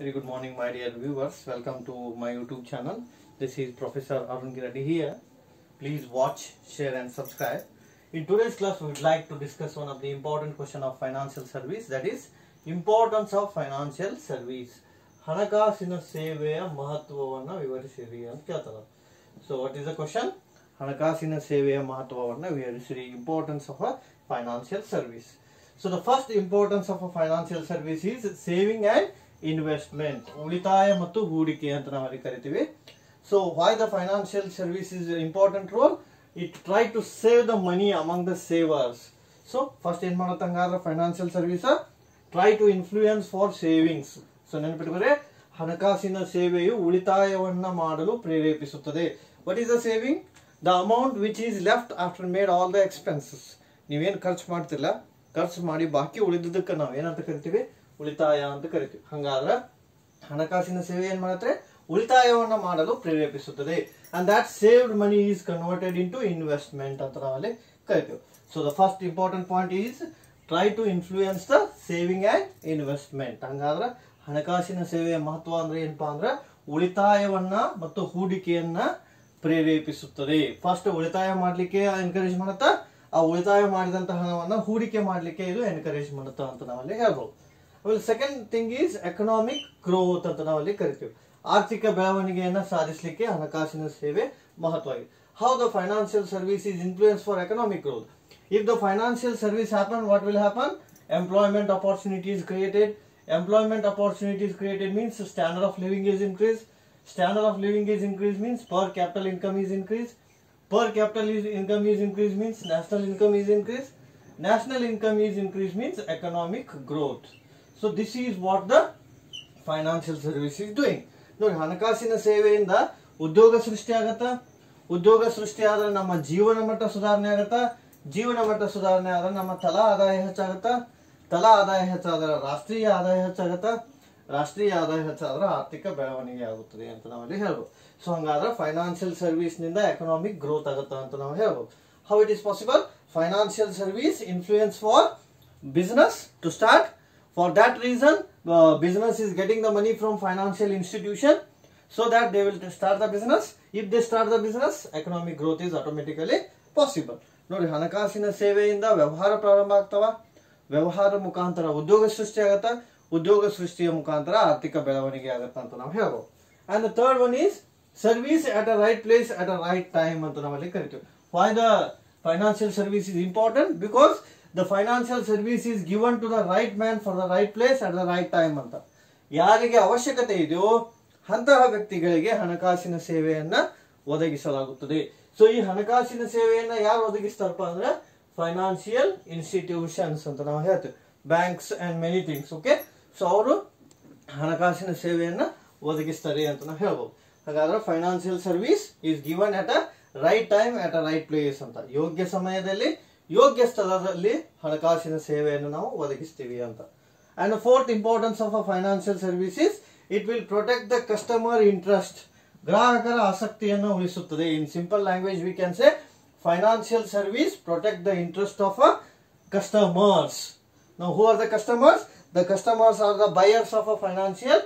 Very good morning, my dear viewers. Welcome to my YouTube channel. This is Professor Arun Giradi here. Please watch, share, and subscribe. In today's class, we would like to discuss one of the important question of financial service. That is importance of financial service. ಹಣಕಾಸಿನ ಸೇವೆಯ ಮಹತ್ವವನ್ನು ವಿವರಿಸಿರಿ ಅಂತ ಕೇಳ್ತಾರೆ so what is the question ಹಣಕಾಸಿನ ಸೇವೆಯ ಮಹತ್ವವನ್ನು ವಿವರಿಸಿರಿ importance of a financial service so the first importance of a financial service is saving and investment, ಉಳಿತಾಯ ಮತ್ತು ಹೂಡಿಕೆ ಅಂತ ನಾವು ಕರಿತೀವಿ. So why the financial service is important role it try to save the money among the savers so first ಏನ್ ಮಾಡುತ್ತೆ ಹಂಗಾದ್ರೆ financial service try to influence for savings so ನೆನಪಿಟ್ಕೊಂಡ್ರೆ ಹಣಕಾಸಿನ ಸೇವೆಯು ಉಳಿತಾಯವನ್ನ ಮಾಡಲು ಪ್ರೇರೇಪಿಸುತ್ತದೆ. What is the saving the amount which is left after made all the expenses ನೀವೇನು ಖರ್ಚು ಮಾಡ್ತಿಲ್ಲ, ಖರ್ಚು ಮಾಡಿ ಬಾಕಿ ಉಳಿದಿದ್ದಕ್ಕೆ ನಾವು ಏನಂತ ಕರಿತೀವಿ? ಉಳಿತಾಯ ಅಂತ ಕರಿತೀವಿ. ಹಂಗಾದ್ರೆ ಹಣಕಾಸಿನ ಸೇವೆ ಏನ್ ಮಾಡುತ್ತೆ? ಉಳಿತಾಯವನ್ನು ಮಾಡಲು ಪ್ರೇರೇಪಿಸುತ್ತದೆ. And that saved money is converted into investment ಅಂತ ನಾವಲ್ಲಿ ಕರಿತೀವಿ. So the first important point is try to influence the saving and investment ಹಂಗಾದ್ರೆ ಹಣಕಾಸಿನ ಸೇವೆಯ ಮಹತ್ವ ಅಂದ್ರೆ ಏನಪ್ಪಾ ಅಂದ್ರೆ ಉಳಿತಾಯವನ್ನ ಮತ್ತು ಹೂಡಿಕೆಯನ್ನ ಪ್ರೇರೇಪಿಸುತ್ತದೆ. ಫಸ್ಟ್ ಉಳಿತಾಯ ಮಾಡಲಿಕ್ಕೆ ಎನ್ಕರೇಜ್ ಮಾಡುತ್ತಾ? ಆ ಉಳಿತಾಯ ಮಾಡಿದಂತ ಹಣವನ್ನ ಹೂಡಿಕೆ ಮಾಡಲಿಕ್ಕೆ ಇದು ಎನ್ಕರೇಜ್ ಮಾಡುತ್ತಾ ಅಂತ ನಾವಲ್ಲಿ ಹೇಳ್ಬೋದು. ಆಮೇಲೆ second thing is economic growth ಅಂತ ನಾವಲ್ಲಿ ಕರಿತೀವಿ ಆರ್ಥಿಕ ಬೆಳವಣಿಗೆಯನ್ನ ಸಾಧಿಸಲಿಕ್ಕೆ ಹಣಕಾಸಿನ ಸೇವೆ ಮಹತ್ವ ಇದೆ how the financial service is influence for economic growth if the financial service happen what will happen employment opportunities created employment opportunities created means standard of living is increased standard of living is increased means per capital income is increased per capital is income is increased means national income is increased national income is increased means economic growth So this is what the financial service is doing ನೋಡಿ, ಹಣಕಾಸಿನ ಸೇವೆಯಿಂದ ಉದ್ಯೋಗ ಸೃಷ್ಟಿ ಆಗತ್ತ? ಉದ್ಯೋಗ ಸೃಷ್ಟಿ ಆದ್ರೆ ನಮ್ಮ ಜೀವನ ಮಟ್ಟ ಸುಧಾರಣೆ ಆಗತ್ತ? ಜೀವನ ಮಟ್ಟ ಸುಧಾರಣೆ ಆದ್ರೆ ನಮ್ಮ ತಲಾ ಆದಾಯ ಹೆಚ್ಚಾಗತ್ತ? ತಲಾ ಆದಾಯ ಹೆಚ್ಚಾದ್ರೆ ರಾಷ್ಟ್ರೀಯ ಆದಾಯ ಹೆಚ್ಚಾಗತ್ತ? ರಾಷ್ಟ್ರೀಯ ಆದಾಯ ಹೆಚ್ಚಾದ್ರೆ ಆರ್ಥಿಕ ಬೆಳವಣಿಗೆ ಆಗುತ್ತದೆ ಅಂತ ನಾವಲ್ಲಿ ಹೇಳ್ಬೋದು. ಸೊ ಹಂಗಾದ್ರೆ ಫೈನಾನ್ಷಿಯಲ್ ಸರ್ವಿಸ್ನಿಂದ ಎಕನಾಮಿಕ್ ಗ್ರೋತ್ ಆಗುತ್ತ ಅಂತ ನಾವು ಹೇಳ್ಬೋದು. How it is possible financial service influence for business to start for that reason business is getting the money from financial institution so that they will start the business. If they start the business, economic growth is automatically possible. ನೋಡಿ, ಹಣಕಾಸಿನ ಸೇವೆಯಿಂದ ವ್ಯವಹಾರ ಪ್ರಾರಂಭ ಆಗ್ತಾವ? ವ್ಯವಹಾರ ಮುಖಾಂತರ ಉದ್ಯೋಗ ಸೃಷ್ಟಿ ಆಗತ್ತ? ಉದ್ಯೋಗ ಸೃಷ್ಟಿಯ ಮುಖಾಂತರ ಆರ್ಥಿಕ ಬೆಳವಣಿಗೆ ಆಗತ್ತ ಅಂತ ನಾವು ಹೇಳ್ಬೋದು. And the third one is service at a right place at a right time ಅಂತ ನಾವಲ್ಲಿ ಕರಿತೀವಿ. Why the financial service is important because the financial service is given to the right man for the right place at the right time ಅಂತ. ಯಾರಿಗೆ ಅವಶ್ಯಕತೆ ಇದೆಯೋ ಅಂತಹ ವ್ಯಕ್ತಿಗಳಿಗೆ ಹಣಕಾಸಿನ ಸೇವೆಯನ್ನ ಒದಗಿಸಲಾಗುತ್ತದೆ. ಸೊ ಈ ಹಣಕಾಸಿನ ಸೇವೆಯನ್ನ ಯಾರು ಒದಗಿಸ್ತಾರಪ್ಪ ಅಂದ್ರೆ ಫೈನಾನ್ಷಿಯಲ್ ಇನ್ಸ್ಟಿಟ್ಯೂಷನ್ಸ್ ಅಂತ ನಾವು ಹೇಳ್ತೇವೆ. Banks and many things okay so ಅವರು ಹಣಕಾಸಿನ ಸೇವೆಯನ್ನ ಒದಗಿಸ್ತಾರೆ ಅಂತ ನಾವು ಹೇಳ್ಬೋದು. ಹಾಗಾದ್ರೆ financial service is given at a right time at a right place ಅಂತ. ಯೋಗ್ಯ ಸಮಯದಲ್ಲಿ ಯೋಗ್ಯ ಸ್ಥಳದಲ್ಲಿ ಹಣಕಾಸಿನ ಸೇವೆಯನ್ನು ನಾವು ಒದಗಿಸ್ತೀವಿ ಅಂತ. And fourth importance of a financial services it will protect the customer interest ಗ್ರಾಹಕರ ಆಸಕ್ತಿಯನ್ನು ಉಳಿಸುತ್ತದೆ. In simple language we can say financial service protect the interest of a customers ನಾವು who are the customers the customers are the buyers of a financial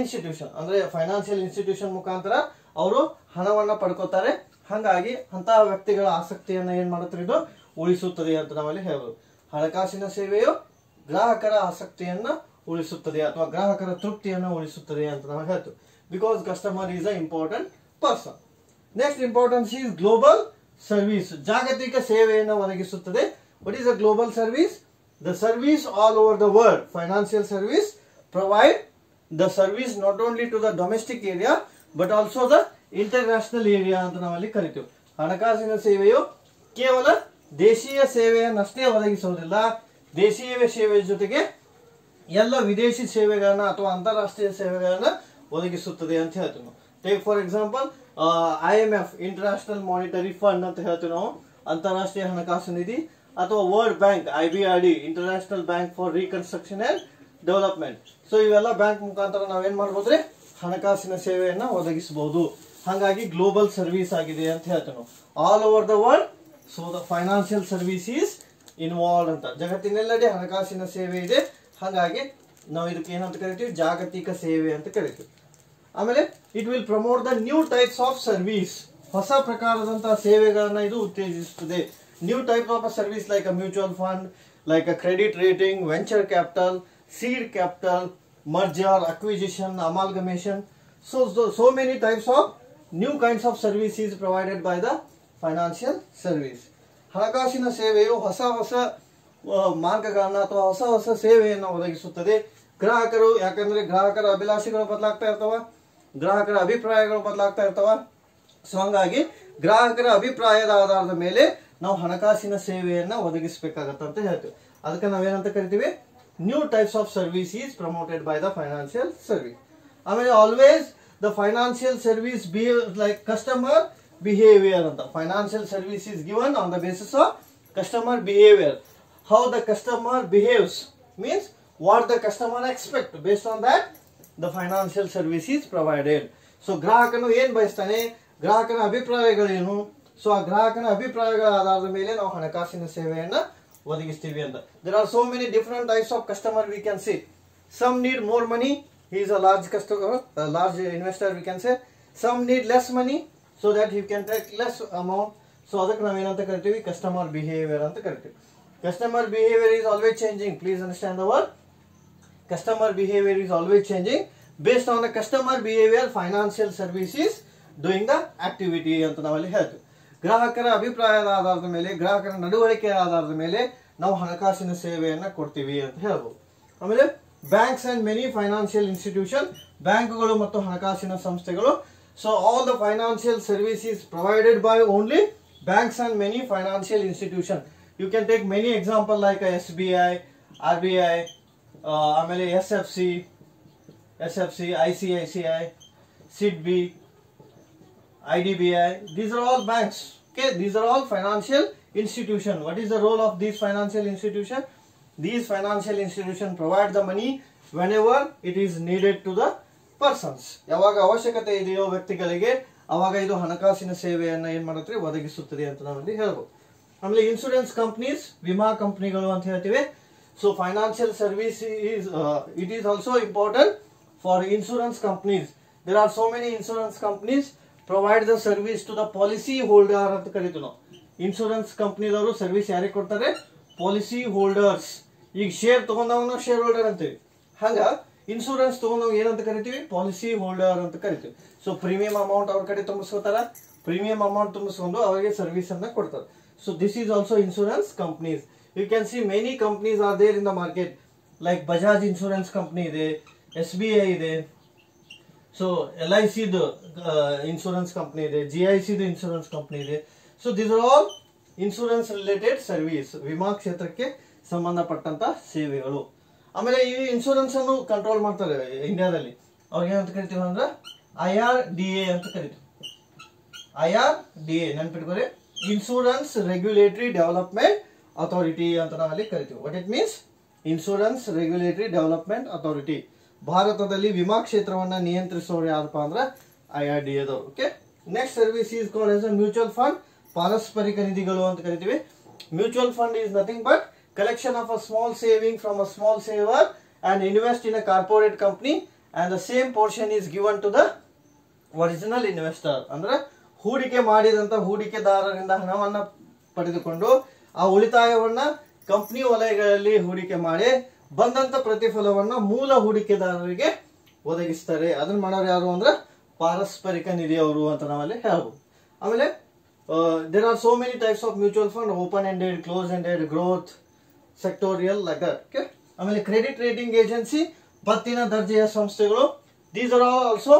institution ಅಂದ್ರೆ financial institution ಮುಖಾಂತರ ಅವರು ಹಣವನ್ನು ಪಡ್ಕೋತಾರೆ. ಹಾಗಾಗಿ ಅಂತಹ ವ್ಯಕ್ತಿಗಳ ಆಸಕ್ತಿಯನ್ನು ಏನ್ ಮಾಡುತ್ತಿದ್ದು ಉಳಿಸುತ್ತದೆ ಅಂತ ನಾವಲ್ಲಿ ಹೇಳ್ಬೋದು. ಹಣಕಾಸಿನ ಸೇವೆಯು ಗ್ರಾಹಕರ ಆಸಕ್ತಿಯನ್ನ ಉಳಿಸುತ್ತದೆ ಅಥವಾ ಗ್ರಾಹಕರ ತೃಪ್ತಿಯನ್ನು ಉಳಿಸುತ್ತದೆ ಅಂತ ನಾವು ಹೇಳ್ತೀವಿ. Because customer is a important person next importance is global service ಜಾಗತಿಕ ಸೇವೆಯನ್ನು ಒದಗಿಸುತ್ತದೆ. What is a global service the service all over the world financial service provide the service not only to the domestic area but also the international area ಅಂತ ನಾವಲ್ಲಿ ಕರಿತೀವಿ. ಹಣಕಾಸಿನ ಸೇವೆಯು ಕೇವಲ ದೇಶೀಯ ಸೇವೆಯನ್ನಷ್ಟೇ ಒದಗಿಸುವುದಿಲ್ಲ. ದೇಶೀಯ ಸೇವೆಯ ಜೊತೆಗೆ ಎಲ್ಲ ವಿದೇಶಿ ಸೇವೆಗಳನ್ನ ಅಥವಾ ಅಂತಾರಾಷ್ಟ್ರೀಯ ಸೇವೆಗಳನ್ನ ಒದಗಿಸುತ್ತದೆ ಅಂತ ಹೇಳ್ತೀವಿ ನಾವು. Take for example I M F international monetary fund ಅಂತ ಹೇಳ್ತೀವಿ ನಾವು. ಅಂತಾರಾಷ್ಟ್ರೀಯ ಹಣಕಾಸು ನಿಧಿ ಅಥವಾ world bank I B R D international bank for reconstruction and development so ಇವೆಲ್ಲ ಬ್ಯಾಂಕ್ ಮುಖಾಂತರ ನಾವೇನ್ ಮಾಡ್ಬೋದ್ರಿ? ಹಣಕಾಸಿನ ಸೇವೆಯನ್ನ ಒದಗಿಸಬಹುದು ಹಾಗಾಗಿ ಗ್ಲೋಬಲ್ ಸರ್ವಿಸ್ ಆಗಿದೆ ಅಂತ ಹೇಳ್ತೀವಿ all over the world so the financial service is involve ಅಂತ. ಜಗತ್ತಿನೆಲ್ಲೆಡೆ ಹಣಕಾಸಿನ ಸೇವೆ ಇದೆ. ಹಾಗಾಗಿ ನಾವು ಇದಕ್ಕೆ ಏನಂತ ಕರಿತೀವಿ? ಜಾಗತಿಕ ಸೇವೆ ಅಂತ ಕರಿತೀವಿ. ಆಮೇಲೆ it will promote the new types of service ಹೊಸ ಪ್ರಕಾರದಂತಹ ಸೇವೆಗಳನ್ನ ಇದು ಉತ್ತೇಜಿಸುತ್ತದೆ. New type of service like a mutual fund like a credit rating venture capital seed capital merger acquisition amalgamation so so many types of new kinds of service is provided by the financial service ಹಣಕಾಸಿನ ಸೇವೆಯು ಹೊಸ ಹೊಸ ಮಾರ್ಗಗಳನ್ನು ಅಥವಾ ಹೊಸ ಹೊಸ ಸೇವೆಯನ್ನು ಒದಗಿಸುತ್ತದೆ. ಗ್ರಾಹಕರು, ಯಾಕಂದ್ರೆ ಗ್ರಾಹಕರ ಅಭಿಲಾಷೆಗಳು ಬದಲಾಗ್ತಾ ಇರ್ತಾವ, ಗ್ರಾಹಕರ ಅಭಿಪ್ರಾಯಗಳು ಬದಲಾಗ್ತಾ ಇರ್ತಾವ. ಸೊ ಹಂಗಾಗಿ ಗ್ರಾಹಕರ ಅಭಿಪ್ರಾಯದ ಆಧಾರದ ಮೇಲೆ ನಾವು ಹಣಕಾಸಿನ ಸೇವೆಯನ್ನ ಒದಗಿಸಬೇಕಾಗತ್ತೆ ಅಂತ ಹೇಳ್ತೀವಿ. ಅದಕ್ಕೆ ನಾವೇನಂತ ಕರಿತೀವಿ? New types of service is promoted by the financial service ಆಮೇಲೆ always the financial service be like customer behaviour ಅಂತ. Financial service is given on the basis of customer behaviour how the customer behaves means what the customer expect based on that the financial service is provided so ಗ್ರಾಹಕನು ಏನ್ ಬಯಸ್ತಾನೆ? ಗ್ರಾಹಕನ ಅಭಿಪ್ರಾಯಗಳೇನು? So ಆ ಗ್ರಾಹಕನ ಅಭಿಪ್ರಾಯಗಳ ಆಧಾರದ ಮೇಲೆ ನಾವು ಹಣಕಾಸಿನ ಸೇವೆಯನ್ನ ಒದಗಿಸ್ತೀವಿ ಅಂತ. There are so many different types of customer we can see some need more money he is a large customer, a large investor, we can say. Some need less money. So that you can take less amount. So ಅದಕ್ಕೆ ನಾವೇನಂತ ಕರಿತೀವಿ? Customer behaviour ಅಂತ ಕರಿತೀವಿ. Customer behaviour is always changing please understand our customer behaviour is is always changing. Based on the customer behavior, financial is doing the activity ಅಂತ ನಾವಲ್ಲಿ ಹೇಳ್ತೀವಿ. ಗ್ರಾಹಕರ ಅಭಿಪ್ರಾಯದ ಆಧಾರದ ಮೇಲೆ, ಗ್ರಾಹಕರ ನಡವಳಿಕೆಯ ಆಧಾರದ ಮೇಲೆ ನಾವು ಹಣಕಾಸಿನ ಸೇವೆಯನ್ನು ಕೊಡ್ತೀವಿ ಅಂತ ಹೇಳ್ಬೋದು. ಆಮೇಲೆ banks and many financial institution ಬ್ಯಾಂಕ್ಗಳು ಮತ್ತು ಹಣಕಾಸಿನ ಸಂಸ್ಥೆಗಳು So all the financial services provided by only banks and many financial institution. You can take many example like SBI, RBI, uh, SFC, SFC, ICICI, SIDB, IDBI. These are all banks. Okay, these are all financial institution. What is the role of these financial institution? These financial institution provide the money whenever it is needed to the persons. ಯಾವಾಗ ಅವಶ್ಯಕತೆ ಇದೆಯೋ ವ್ಯಕ್ತಿಗಳಿಗೆ, ಅವಾಗ ಇದು ಹಣಕಾಸಿನ ಸೇವೆಯನ್ನು ಏನ್ ಮಾಡುತ್ತೆ, ಒದಗಿಸುತ್ತದೆ ಅಂತ ನಾವಿಲ್ಲಿ ಹೇಳ್ಬೋದು. ಆಮೇಲೆ ಇನ್ಶೂರೆನ್ಸ್ ಕಂಪ್ನೀಸ್ ವಿಮಾ ಕಂಪನಿಗಳು ಅಂತ ಹೇಳ್ತೀವಿ. So financial service is it is also important for insurance companies there are so many insurance companies provide the service to the policy holder ಅಂತ ಕರಿತೀವಿ ನಾವು. ಇನ್ಶೂರೆನ್ಸ್ ಕಂಪ್ನಿದವರು ಸರ್ವಿಸ್ ಯಾರಿಗೆ ಕೊಡ್ತಾರೆ? ಪಾಲಿಸಿ ಹೋಲ್ಡರ್ಸ್ ಈಗ ಶೇರ್ ತಗೊಂಡವನು ಶೇರ್ ಹೋಲ್ಡರ್ ಅಂತೀವಿ. ಹಂಗ ಇನ್ಶೂರೆನ್ಸ್ ನಾವು ಏನಂತ ಕರಿತೀವಿ? ಪಾಲಿಸಿ ಹೋಲ್ಡರ್ ಅಂತ ಕರಿತೀವಿ. ಸೊ ಪ್ರೀಮಿಯಂ ಅಮೌಂಟ್ ಅವ್ರ ಕಡೆ ತುಂಬಿಸ್ಕೋತಾರ. ಪ್ರೀಮಿಯಂ ಅಮೌಂಟ್ ತುಂಬಿಸ್ಕೊಂಡು ಅವರಿಗೆ ಸರ್ವಿಸ್ ಅನ್ನ ಕೊಡ್ತಾರೆ. So this is also insurance companies you can see many companies are there in the market like Bajaj insurance company ಇದೆ ಎಸ್ ಬಿ ಐ ಇದೆ. So L I ಸಿದು insurance company ಇದೆ G I ಸಿದು insurance company ಇದೆ. So this are all insurance related service ವಿಮಾ ಕ್ಷೇತ್ರಕ್ಕೆ ಸಂಬಂಧಪಟ್ಟಂತ ಸೇವೆಗಳು. ಆಮೇಲೆ ಈ ಇನ್ಶೂರೆನ್ಸ್ ಅನ್ನು ಕಂಟ್ರೋಲ್ ಮಾಡ್ತಾರೆ ಇಂಡಿಯಾದಲ್ಲಿ ಅವ್ರಿಗೆ ಏನಂತ ಕರಿತೀವಿ ಅಂದ್ರೆ ಐ ಆರ್ ಡಿ ಎ ಅಂತ ಕರಿತೀವಿ. ಐ ಆರ್ ಡಿ ಎ ನೆನ್ಪಿಟ್ಕೋರಿ ಇನ್ಶೂರೆನ್ಸ್ ರೆಗ್ಯುಲೇಟರಿ ಡೆವಲಪ್ಮೆಂಟ್ ಅಥಾರಿಟಿ ಅಂತ ನಾವಲ್ಲಿ ಕರಿತೀವಿ. What it means insurance regulatory development authority ಭಾರತದಲ್ಲಿ ವಿಮಾ ಕ್ಷೇತ್ರವನ್ನು ನಿಯಂತ್ರಿಸೋರು ಯಾರಪ್ಪ ಅಂದ್ರೆ I R D ಎದವರು okay next service is called as mutual fund ಪಾರಸ್ಪರಿಕ ನಿಧಿಗಳು ಅಂತ ಕರಿತೀವಿ. Mutual fund is nothing but collection of a small saving from a small saver and invest in a corporate company and the same portion is given to the original investor ಅಂದ್ರೆ ಹೂಡಿಕೆ ಮಾಡಿದಂತ ಹೂಡಿಕೆದಾರರಿಂದ ಹಣವನ್ನು ಪಡೆದುಕೊಂಡು ಆ ಉಳಿತಾಯವನ್ನ ಕಂಪನಿ ವಲಯಗಳಲ್ಲಿ ಹೂಡಿಕೆ ಮಾಡಿ ಬಂದಂತ ಪ್ರತಿಫಲವನ್ನ ಮೂಲ ಹೂಡಿಕೆದಾರರಿಗೆ ಒದಗಿಸ್ತಾರೆ. ಅದನ್ನ ಮಾಡೋರು ಯಾರು ಅಂದ್ರೆ ಪಾರಸ್ಪರಿಕ ನಿಧಿಯವರು ಅಂತ ನಾವಲ್ಲಿ ಹೇಳ್ಬೋದು. ಆಮೇಲೆ there are so many types of mutual fund open ended close ended growth sectorial letter okay ಆಮೇಲೆ ಕ್ರೆಡಿಟ್ ರೇಟಿಂಗ್ ಏಜೆನ್ಸಿ ಪತ್ತಿನ ದರ್ಜೆಯ ಸಂಸ್ಥೆಗಳು. These are also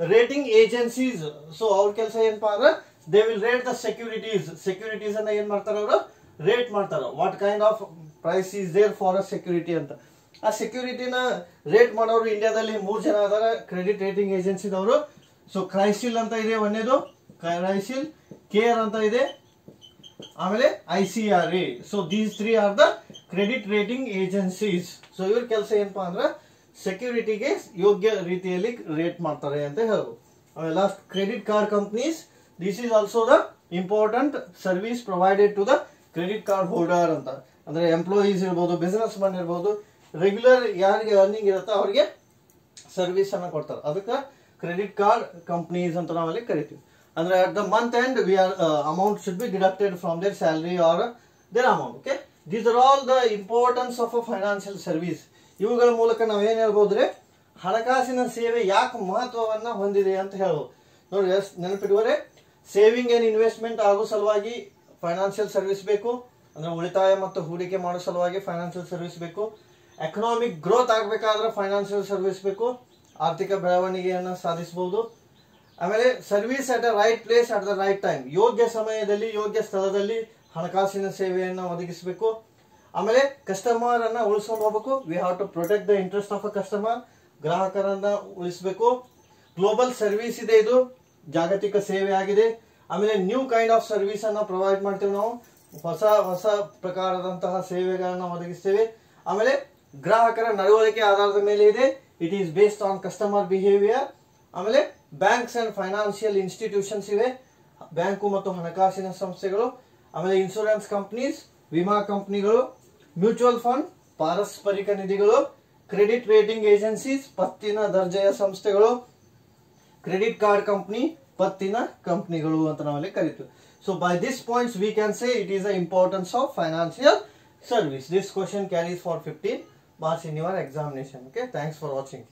rating agencies so ಅವ್ರ ಕೆಲಸ ಏನಪ್ಪಾ ಅಂದ್ರೆ they will rate the securities securities ಅನ್ನ ಏನ್ ಮಾಡ್ತಾರೆ ಅವರು? ರೇಟ್ ಮಾಡ್ತಾರೆ. What kind of price is there for a security ಅಂತ. ಆ ಸೆಕ್ಯೂರಿಟಿನ ರೇಟ್ ಮಾಡೋರು ಇಂಡಿಯಾದಲ್ಲಿ ಮೂರು ಜನ ಅದಾರ ಕ್ರೆಡಿಟ್ ರೇಟಿಂಗ್ ಏಜೆನ್ಸಿದವರು ಸೊ ಕ್ರೈಸಿಲ್ ಅಂತ ಇದೆ ಒಂದೇದು. ಕ್ರೈಸಿಲ್ ಕೇರ್ ಅಂತ ಇದೆ. ಆಮೇಲೆ I C R A so these three are the credit rating agencies so ಇವ್ರ ಕೆಲಸ ಏನಪ್ಪಾ ಅಂದ್ರೆ ಸೆಕ್ಯೂರಿಟಿಗೆ ಯೋಗ್ಯ ರೀತಿಯಲ್ಲಿ ರೇಟ್ ಮಾಡ್ತಾರೆ ಅಂತ ಹೇಳ್ಬೋದು. ಆಮೇಲೆ last credit card companies this is also the important service provided to the credit card holder ಅಂತ. ಅಂದ್ರೆ ಎಂಪ್ಲಾಯೀಸ್ ಇರ್ಬೋದು ಬಿಸ್ನೆಸ್ ಮ್ಯಾನ್ ಇರ್ಬೋದು ರೆಗ್ಯುಲರ್ ಯಾರಿಗೆ ಅರ್ನಿಂಗ್ ಇರುತ್ತೋ ಅವ್ರಿಗೆ ಸರ್ವಿಸ್ ಅನ್ನ ಕೊಡ್ತಾರೆ. ಅದಕ್ಕೆ ಕ್ರೆಡಿಟ್ ಕಾರ್ಡ್ ಕಂಪ್ನೀಸ್ ಅಂತ ನಾವಲ್ಲಿ ಕರಿತೀವಿ. ಅಂದ್ರೆ at the month end we are amount should be deducted from their salary or their amount okay these are all the importance of a financial service ಇವುಗಳ ಮೂಲಕ ನಾವು ಏನ್ ಹೇಳ್ಬೋದ್ರಿ? ಹಣಕಾಸಿನ ಸೇವೆ ಯಾಕೆ ಮಹತ್ವವನ್ನ ಹೊಂದಿದೆ ಅಂತ ಹೇಳ್ಬೋದು. ನೋಡಿ ಎಸ್ ನೆನಪಿಡುವರೆ ಸೇವಿಂಗ್ ಅಂಡ್ ಇನ್ವೆಸ್ಟ್ಮೆಂಟ್ ಆಗೋ ಸಲುವಾಗಿ ಫೈನಾನ್ಷಿಯಲ್ ಸರ್ವಿಸ್ ಬೇಕು. ಅಂದ್ರೆ ಉಳಿತಾಯ ಮತ್ತು ಹೂಡಿಕೆ ಮಾಡೋ ಸಲುವಾಗಿ ಫೈನಾನ್ಷಿಯಲ್ ಸರ್ವಿಸ್ ಬೇಕು. ಎಕನಾಮಿಕ್ ಗ್ರೋತ್ ಆಗಬೇಕಾದ್ರೆ ಫೈನಾನ್ಷಿಯಲ್ ಸರ್ವಿಸ್ ಬೇಕು. ಆರ್ಥಿಕ ಬೆಳವಣಿಗೆಯನ್ನು ಸಾಧಿಸಬಹುದು ಆಮೇಲೆ service at a right place at the right time ಯೋಗ್ಯ ಸಮಯದಲ್ಲಿ, ಯೋಗ್ಯ ಸ್ಥಳದಲ್ಲಿ ಹಣಕಾಸಿನ ಸೇವೆಯನ್ನು ಒದಗಿಸಬೇಕು. ಆಮೇಲೆ ಕಸ್ಟಮರ್ ಅನ್ನ ಉಳಿಸ್ಕೊಂಡು ಹೋಗ್ಬೇಕು. We have to protect the interest of a customer ಗ್ರಾಹಕರನ್ನ ಉಳಿಸಬೇಕು. ಗ್ಲೋಬಲ್ ಸರ್ವಿಸ್ ಇದೆ ಇದು. ಜಾಗತಿಕ ಸೇವೆ ಆಗಿದೆ. ಆಮೇಲೆ ನ್ಯೂ ಕೈಂಡ್ ಆಫ್ ಸರ್ವಿಸ್ ಅನ್ನ ಪ್ರೊವೈಡ್ ಮಾಡ್ತೇವೆ ನಾವು. ಹೊಸ ಹೊಸ ಪ್ರಕಾರದಂತಹ ಸೇವೆಗಳನ್ನ ಒದಗಿಸ್ತೇವೆ. ಆಮೇಲೆ ಗ್ರಾಹಕರ ನಡವಳಿಕೆ ಆಧಾರದ ಮೇಲೆ ಇದೆ. It is based on customer behaviour ಆಮೇಲೆ ಬ್ಯಾಂಕ್ಸ್ ಅಂಡ್ ಫೈನಾನ್ಷಿಯಲ್ ಇನ್ಸ್ಟಿಟ್ಯೂಷನ್ಸ್ ಇವೆ. ಬ್ಯಾಂಕು ಮತ್ತು ಹಣಕಾಸಿನ ಸಂಸ್ಥೆಗಳು, ಆಮೇಲೆ ಇನ್ಶೂರೆನ್ಸ್ ಕಂಪ್ನೀಸ್, ವಿಮಾ ಕಂಪ್ನಿಗಳು, ಮ್ಯೂಚುವಲ್ ಫಂಡ್, ಪಾರಸ್ಪರಿಕ ನಿಧಿಗಳು, ಕ್ರೆಡಿಟ್ ರೇಟಿಂಗ್ ಏಜೆನ್ಸೀಸ್, ಪತ್ತಿನ ದರ್ಜೆಯ ಸಂಸ್ಥೆಗಳು, ಕ್ರೆಡಿಟ್ ಕಾರ್ಡ್ ಕಂಪ್ನಿ, ಪತ್ತಿನ ಕಂಪ್ನಿಗಳು ಅಂತ ನಾವಲ್ಲಿ ಕರಿತೀವಿ. So by this points we can say it is the importance of financial service this question carries for fifteen marks in your examination okay thanks for watching